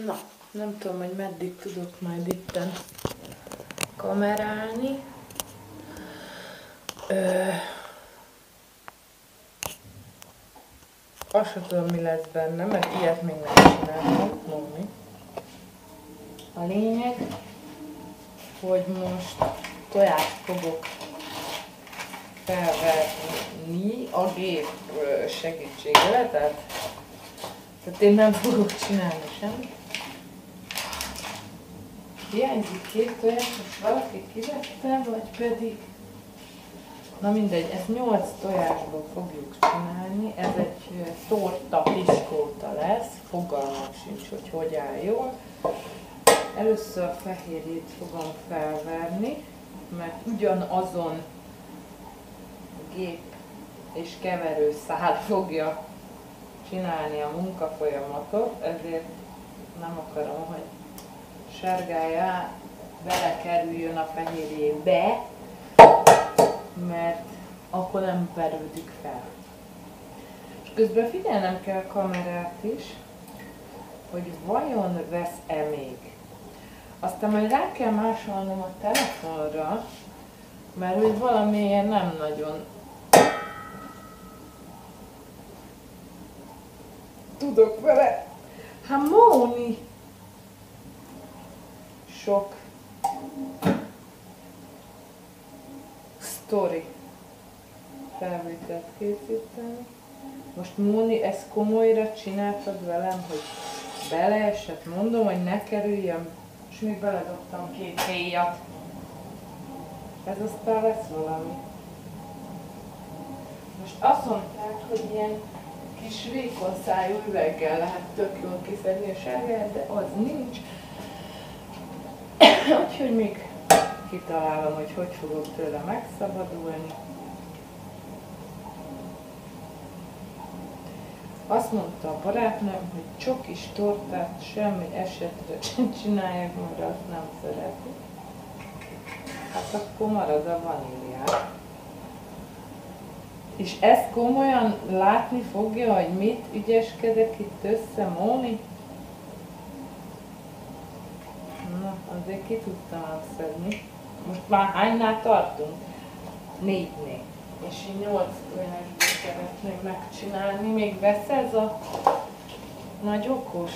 Na, nem tudom, hogy meddig tudok majd itten kamerálni. Ö, azt sem tudom, mi lesz benne, mert ilyet még nem csináltam. A lényeg, hogy most tojást fogok felvenni a gép segítségével, tehát, tehát én nem fogok csinálni semmit. Hiányzik két tojás, most valaki kivette, vagy pedig... Na mindegy, ezt 8 tojásból fogjuk csinálni, ez egy torta piskóta lesz, fogalmam sincs, hogy hogy áll jól. Először a fehérjét fogom felverni, mert ugyanazon gép és keverő szál fogja csinálni a munkafolyamatot, ezért nem akarom, hogy sárgája belekerüljön a fehérjébe, mert akkor nem perődik fel. És közben figyelnem kell a kamerát is, hogy vajon vesz-e még. Aztán majd rá kell másolnom a telefonra, mert hogy valamiért nem nagyon tudok vele. Hát Móni! Sok story felvételt készíteni. Most Móni, ezt komolyra csináltad velem, hogy beleesett, mondom, hogy ne kerüljön, és még beledobtam két héjat. Ez aztán lesz valami. Most azt mondták, hogy ilyen kis vékony szájú üveggel lehet tök jól kiszedni a sárgát, de az nincs. Úgyhogy még kitalálom, hogy hogy fogok tőle megszabadulni. Azt mondta a barátnőm, hogy csokis tortát semmi esetre sem csinálják, mert azt nem szereti. Hát akkor marad a vaníliát. És ezt komolyan látni fogja, hogy mit ügyeskedek itt össze, Móni? Na, azért ki tudtam szedni. Most már hánynál tartunk? Négynél. És így nyolc tojásból szeretném megcsinálni. Még vesz ez a nagy okos?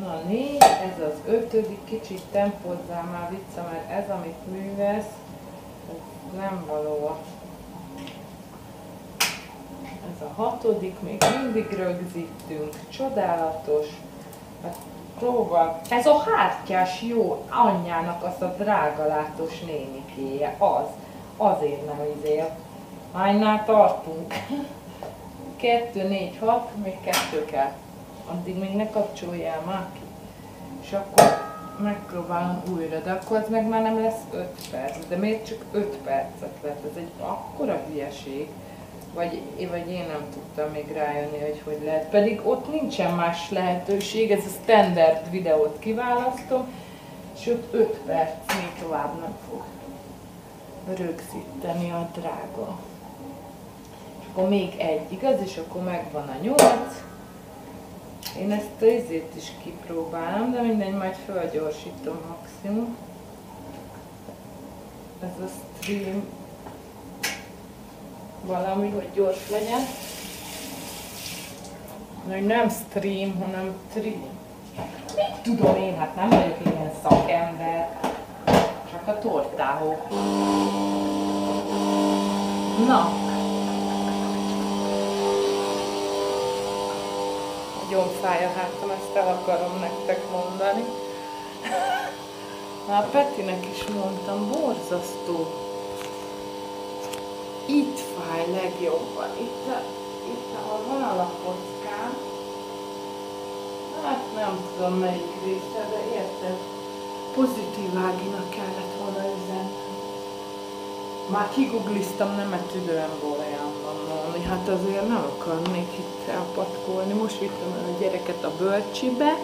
Na négy, ez az ötödik, kicsit tempozzál már vicca, mert ez, amit művesz, ez nem való. Ez a hatodik, még mindig rögzítünk, csodálatos. Próbál. Ez a hártyás jó anyjának az a drágalátos nénikéje, az. Azért nem izél. Hánynál tartunk? Kettő, négy, hat, még kettő kell. Addig még ne kapcsoljál már ki. És akkor megpróbálom újra, de akkor az meg már nem lesz 5 perc. De miért csak 5 percet lett? Ez egy akkora hülyeség. Vagy, vagy én nem tudtam még rájönni, hogy hogy lehet. Pedig ott nincsen más lehetőség, ez a standard videót kiválasztom, és ott 5 perc még tovább nem fog rögzíteni a drága. És akkor még egy, igaz? És akkor megvan a 8. Én ezt a izét is kipróbálom, de mindegy, majd fölgyorsítom maximum. Ez a stream valami, hogy gyors legyen. Hogy nem stream, hanem stream. Mit tudom én, hát nem vagyok ilyen szakember. Csak a tortáhó. Na. Nagyon fáj a hátam, ezt el akarom nektek mondani. Már Petinek is mondtam, borzasztó. Itt fáj legjobban, itt, a, itt ahol van a lakockám. Hát nem tudom melyik része, de érted? Pozitív áginak kellett volna üzenni. Már kigugliztam, nem tüdőembolyám van mondani, hát azért nem akarnék itt elpatkolni. Most vittem el a gyereket a bölcsibe.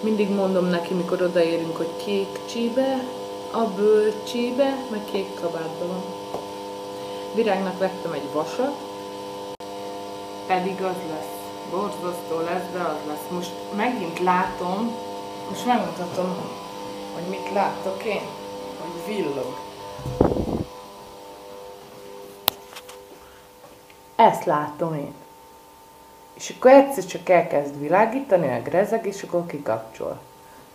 Mindig mondom neki, mikor odaérünk, hogy kék csibe, a bölcsibe, meg kék kabátban van. Virágnak vettem egy vasat, pedig az lesz Borzasztó lesz, de az lesz. Most megint látom, most megmutatom, hogy mit látok én. Hogy villog. Ezt látom én. És akkor egyszer csak elkezd világítani, meg rezeg, és akkor kikapcsol.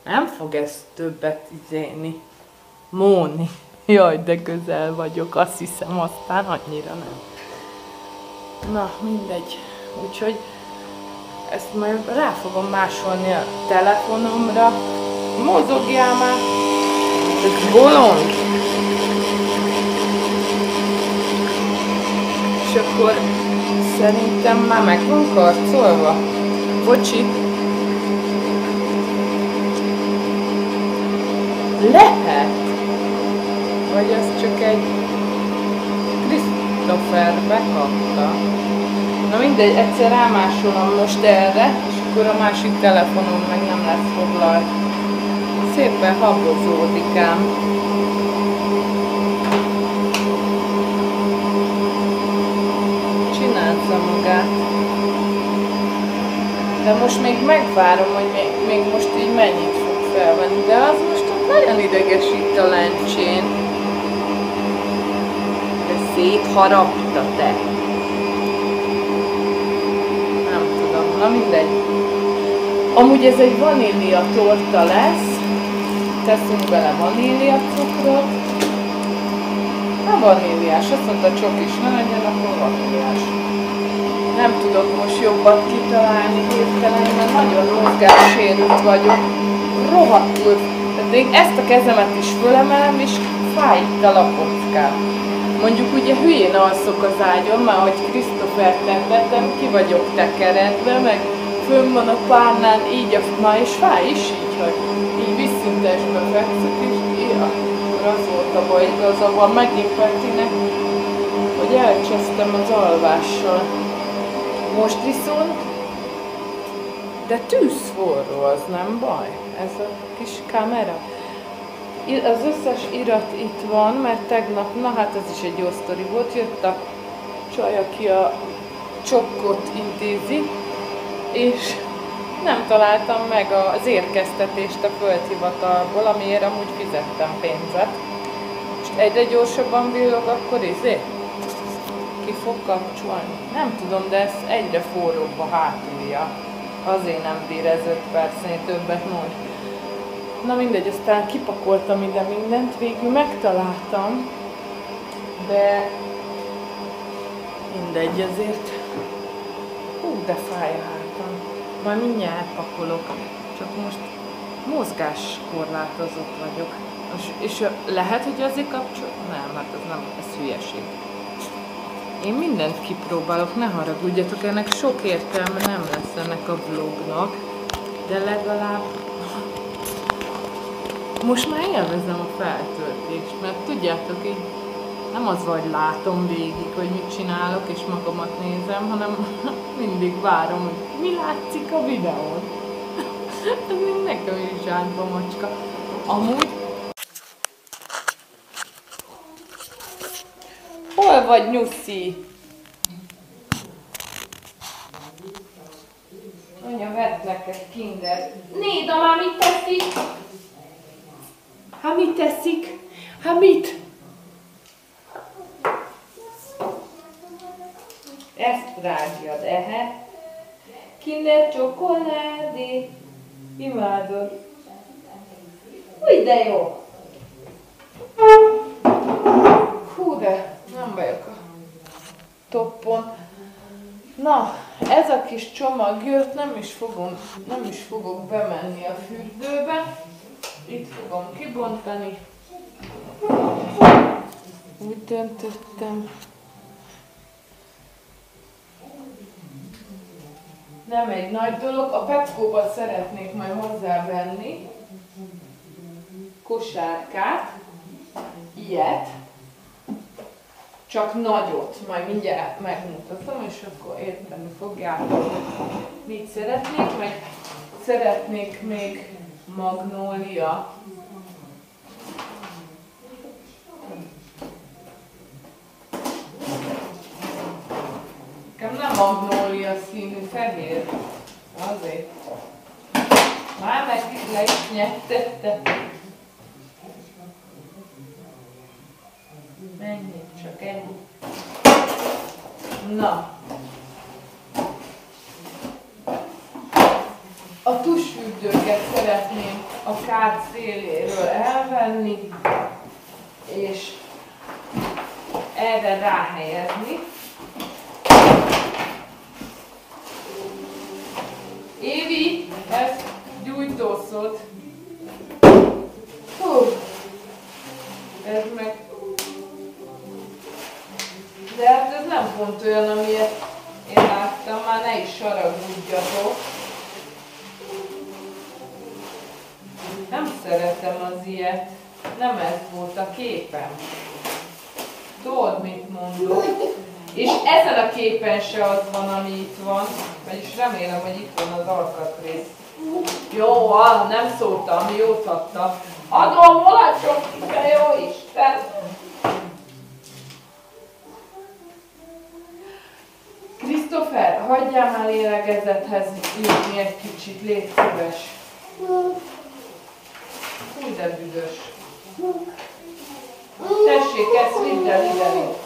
Nem fog ez többet izéni. Móni. Jaj, de közel vagyok, azt hiszem, aztán annyira nem. Na, mindegy. Úgyhogy ezt majd rá fogom másolni a telefonomra. Mozogjál már! Ez bolond! És akkor szerintem már meg van karcolva. Bocsi. Lehet. Vagy ez csak egy Christopher bekapta. Na mindegy, egyszer rámásolom most erre, és akkor a másik telefonom meg nem lesz foglalt. Szépen habozódik ám. Csinálta magát. De most még megvárom, hogy még, még most így mennyit fog felvenni. De az most nagyon idegesít a lencsén. De szétharapta te. Na mindegy. Amúgy ez egy vanília torta lesz. Teszünk bele vanília cukrot. Na vaníliás, azt mondta csokis ne legyen, akkor vaníliás. Nem tudok most jobbat kitalálni hirtelen, mert nagyon mozgássérült vagyok. Rohadtul. Tehát még ezt a kezemet is fölemelem, és fáj itt a lakockám. Mondjuk ugye hülyén alszok az ágyon, már hogy Krisztofer tettem, ki vagyok tekeredve, meg fönn van a párnán így a ma és fáj is így, hogy így visszintesbe fekszek, és ja, az volt a baj, igaza van megint Petinek, hogy elcsesztem az alvással. Most viszont, de tűzforró, az nem baj, ez a kis kamera az összes irat itt van, mert tegnap, na hát ez is egy jó sztori volt, jött a csaj, aki a csokkot intézi, és nem találtam meg az érkeztetést a földhivatalból, amiért amúgy fizettem pénzet. És egyre gyorsabban villog, akkor izé, ki fog kapcsolni. Nem tudom, de ez egyre forróbb a hátulja. Azért nem bír ez 5 percnél többet mond. Na mindegy, aztán kipakoltam ide mindent, végül megtaláltam, de mindegy, azért hú, de fáj a hátam. Majd mindjárt pakolok, csak most mozgáskorlátozott vagyok. És, és lehet, hogy azért kapcsol... Nem, hát ez nem, ez hülyeség. Én mindent kipróbálok, ne haragudjatok, ennek sok értelme nem lesz ennek a vlognak, de legalább most már élvezem a feltöltést, mert tudjátok, így nem az vagy látom végig, hogy mit csinálok és magamat nézem, hanem mindig várom, hogy mi látszik a videón. Ez még nekem is zsákba macska. Amúgy Hol vagy, Nyuszi? Anya, vett neked kinder. Néda már mit teszik? Ha mit teszik? Ha mit? Ezt rágjad, ehe. Kinder csokoládé. Imádod. Úgy de jó. Hú, de nem vagyok a toppon. Na, ez a kis csomag jött, nem is fogom, nem is fogok bemenni a fürdőbe. Itt fogom kibontani. Úgy döntöttem. Nem egy nagy dolog. A Pepkóban szeretnék majd hozzávenni kosárkát, ilyet, csak nagyot, majd mindjárt megmutatom, és akkor érteni fogjátok, mit szeretnék, meg szeretnék még magnólia. Nekem nem magnólia színű fehér. Azért. Már meg le is nyettette. Ennyi, csak ennyi. Na. A tusfürdőket szeretném a kád széléről elvenni, és erre ráhelyezni. Évi, ez gyújtószod. Hú, ez meg... De hát ez nem pont olyan, amilyet én láttam, már ne is saragudjatok. Nem szeretem az ilyet. Nem ez volt a képem. Tudod, mit mondok? És ezen a képen se az van, ami itt van. Vagyis remélem, hogy itt van az alkatrész. Jó, nem szóltam, jót adta. Adom, molacsok, de jó Isten! Christopher, hagyjál már lélegezethez jutni egy kicsit, légy szíves. Fúj, de büdös. Tessék, ezt vidd el ide,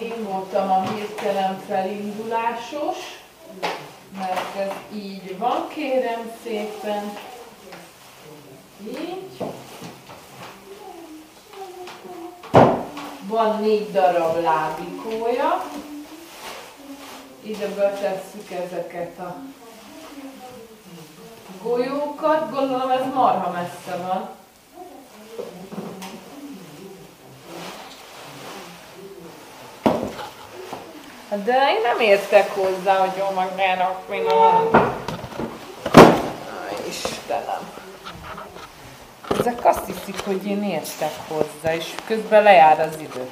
Én voltam a hirtelen felindulásos, mert ez így van, kérem szépen. Így. Van négy darab lábikója. Ide betesszük ezeket a golyókat. Gondolom ez marha messze van. De én nem értek hozzá, hogy jó magának minden. Istenem. Ezek azt hiszik, hogy én értek hozzá, és közben lejár az idő.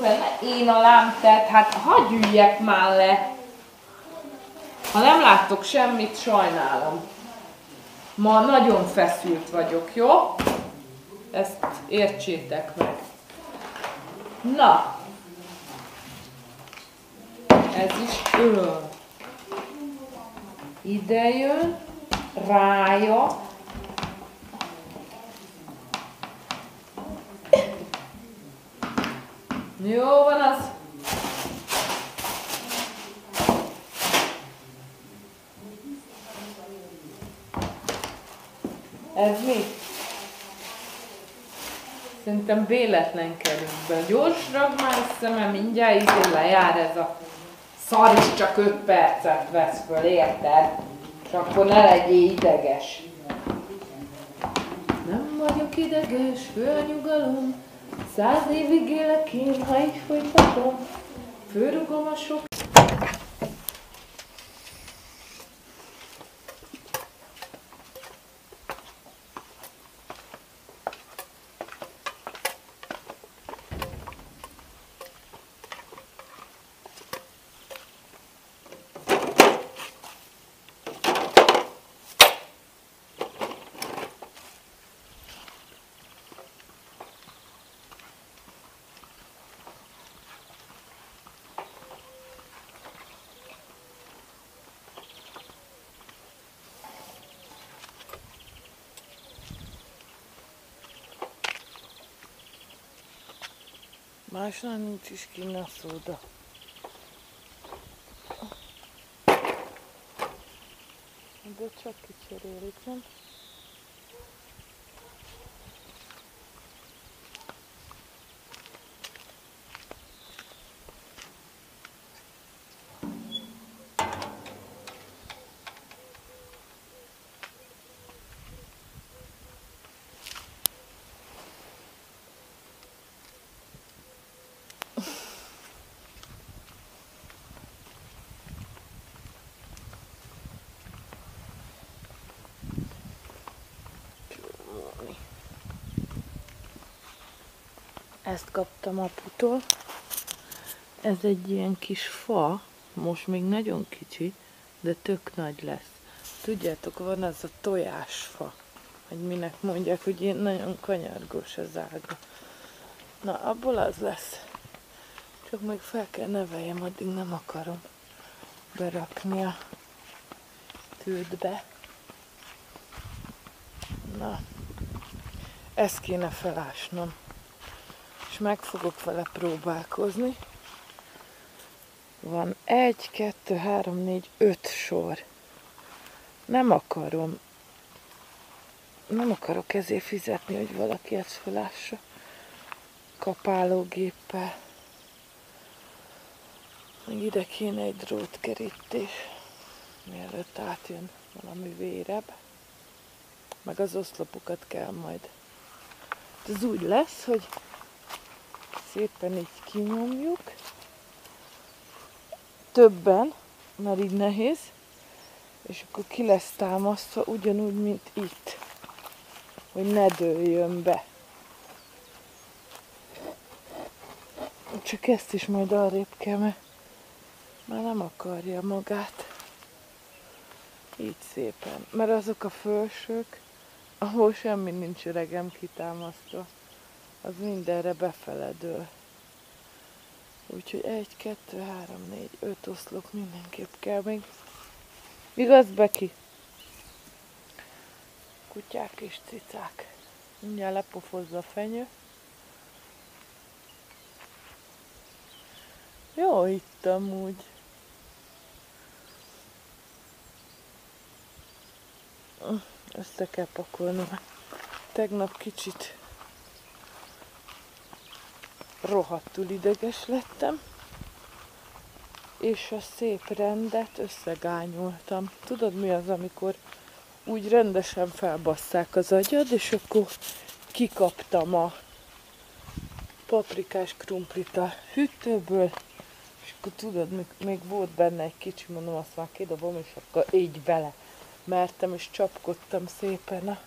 Ne én a lámtet, hát hagyj üljek már le. Ha nem láttok semmit, sajnálom. Ma nagyon feszült vagyok, jó? Ezt értsétek meg. Na, ez is öl. Ide jön, rája, Jó van az. Ez mi? Szerintem véletlen kerül be. Gyors ragd már össze, mert mindjárt így lejár ez a szar is csak 5 percet vesz föl, érted? És akkor ne legyél ideges. Nem vagyok ideges, fölnyugalom, Száz évig élek én, ha így folytatom, fölrugom a sok Másnál nincs is kinn a szóda. De Ezt kaptam aputól. Ez egy ilyen kis fa, most még nagyon kicsi, de tök nagy lesz. Tudjátok, van az a tojásfa, hogy minek mondják, hogy ilyen nagyon kanyargós az ága. Na, abból az lesz. Csak még fel kell neveljem, addig nem akarom berakni a tűdbe. Na, ezt kéne felásnom. És meg fogok vele próbálkozni. Van egy, kettő, három, négy, öt sor. Nem akarom. Nem akarok ezért fizetni, hogy valaki ezt felássa. Kapálógéppel. Még ide kéne egy drótkerítés, mielőtt átjön valami vérebb. Meg az oszlopokat kell majd. Ez úgy lesz, hogy szépen így kinyomjuk. Többen, mert így nehéz. És akkor ki lesz támasztva ugyanúgy, mint itt. Hogy ne dőljön be. Csak ezt is majd arrébb kell, mert már nem akarja magát. Így szépen. Mert azok a fölsők, ahol semmi nincs öregem kitámasztva, az mindenre befeledől. Úgyhogy egy, kettő, három, négy, öt oszlop mindenképp kell még. Igaz, Beki? Kutyák és cicák. Mindjárt lepofozza a fenyő. Jó itt amúgy. Össze kell pakolnom. Tegnap kicsit rohadtul ideges lettem, és a szép rendet összegányoltam. Tudod mi az, amikor úgy rendesen felbasszák az agyad, és akkor kikaptam a paprikás krumplit a hűtőből, és akkor tudod, még, még volt benne egy kicsi, mondom, azt már kidobom, és akkor így bele mertem, és csapkodtam szépen a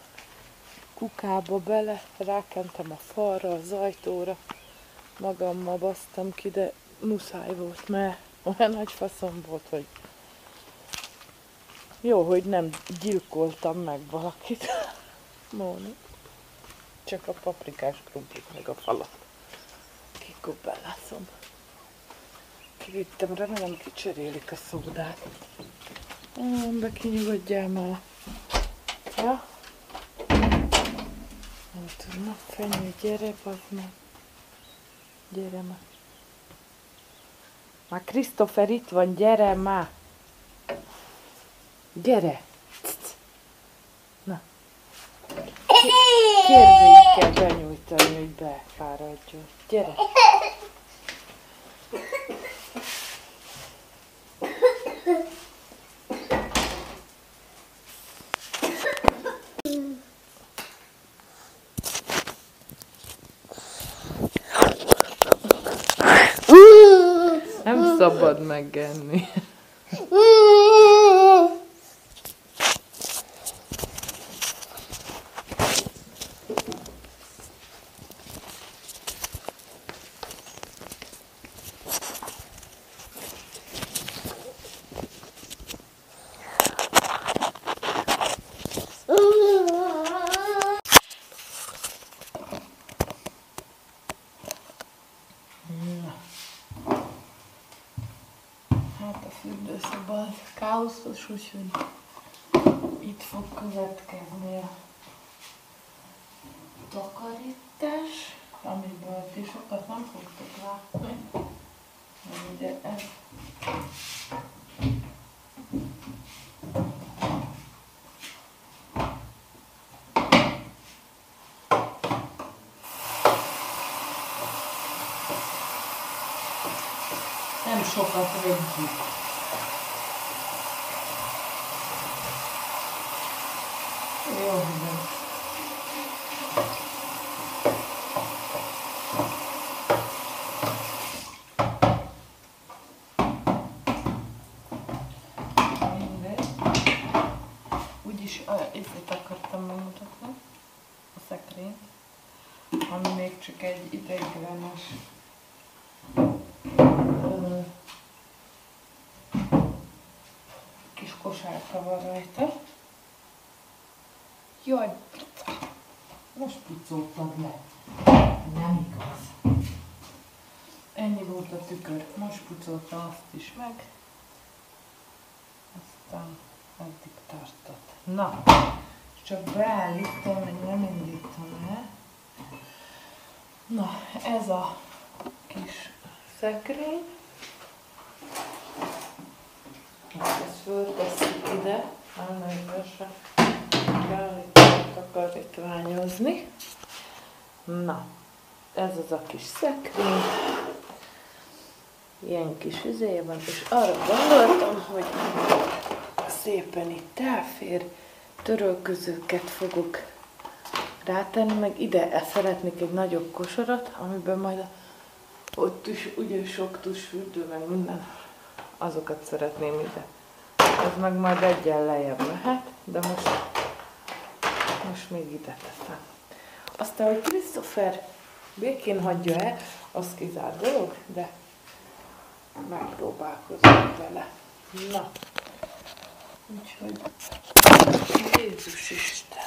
kukába bele, rákentem a falra, az ajtóra, magammal basztam ki, de muszáj volt, mert olyan nagy faszom volt, hogy jó, hogy nem gyilkoltam meg valakit. Móni. Csak a paprikás krumplit meg a falat. Kikobbelászom. Kivittem, remélem kicserélik a szódát. Nem, be kinyugodjál már. Ja? Nem tudnak fenyő, gyere, bazd meg. Gyere már. Már Krisztofer itt van, gyere már. Gyere. Na. Kérvényt kell benyújtani, hogy befáradjon. Gyere. Nem szabad megenni. Hát a fürdőszoba az káoszos, úgyhogy itt fog következni a takarítás, amiből ti sokat nem fogtok látni. Ugye ez nem sokat rögzít. Jó, minden. Mindegy. Uh, itt akartam megmutatni a szekrényt. ami még csak egy ideiglenes kis kosárka van rajta. Jaj, most pucoltad le. Nem igaz. Ennyi volt a tükör. Most pucoltam azt is meg. Aztán eddig tartott. Na, csak beállítom, még nem indítom el. Na, ez a kis szekrény. Ezt föltesszük ide, elmegyesre beállítom takarítványozni. Na, ez az a kis szekrény. Ilyen kis üzéje van, és arra gondoltam, hogy szépen itt elfér, törölközőket fogok rátenni, meg ide e szeretnék egy nagyobb kosarat, amiben majd ott is ugye sok tusfürdő, meg minden, azokat szeretném ide. Ez meg majd egyen lejjebb lehet, de most, most még ide teszem. Aztán, hogy Christopher békén hagyja el, az kizár dolog, de megpróbálkozunk vele. Na, úgyhogy Jézus Isten.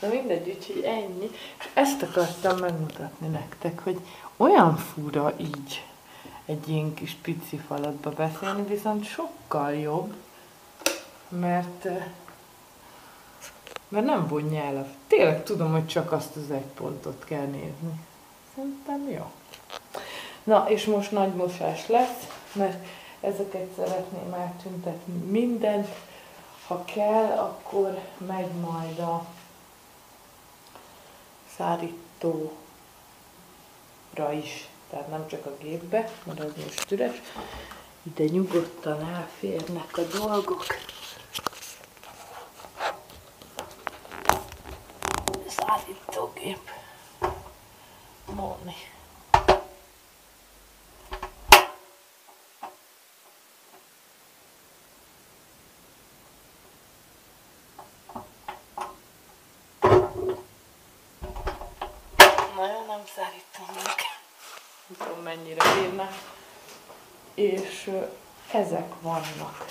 Na mindegy, úgyhogy ennyi. És ezt akartam megmutatni nektek, hogy olyan fura így egy ilyen kis pici falatba beszélni, viszont sokkal jobb, mert, mert nem vonja el a... Tényleg tudom, hogy csak azt az egy pontot kell nézni. Szerintem jó. Na, és most nagy mosás lesz, mert ezeket szeretném eltüntetni mindent. Ha kell, akkor megy majd a szárítóra is, tehát nem csak a gépbe, mert az most üres. Ide nyugodtan elférnek a dolgok. Szállítógép. Móni. Nagyon nem tudom mennyire bírna. És ezek vannak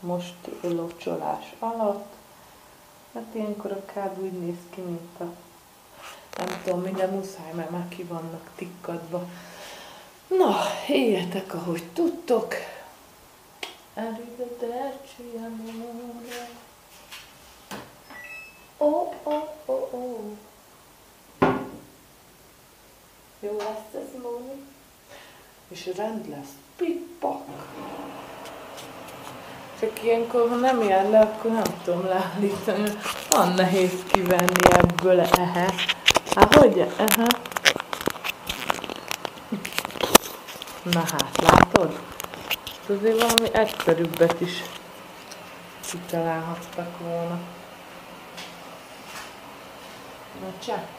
most locsolás alatt. Hát ilyenkor a kád úgy néz ki, mint a nem tudom, minden muszáj, mert már ki vannak tikkadva. Na, éljetek, ahogy tudtok. Arrivederci, amore. Oh, oh, oh, oh. Jó lesz ez, Móni? És rend lesz. Pippak. Csak ilyenkor, ha nem jár le, akkor nem tudom leállítani. Van nehéz kivenni ebből ehe. Hát hogy? Ehe. Na hát, látod? Azért valami egyszerűbbet is kitalálhattak volna. Na csak.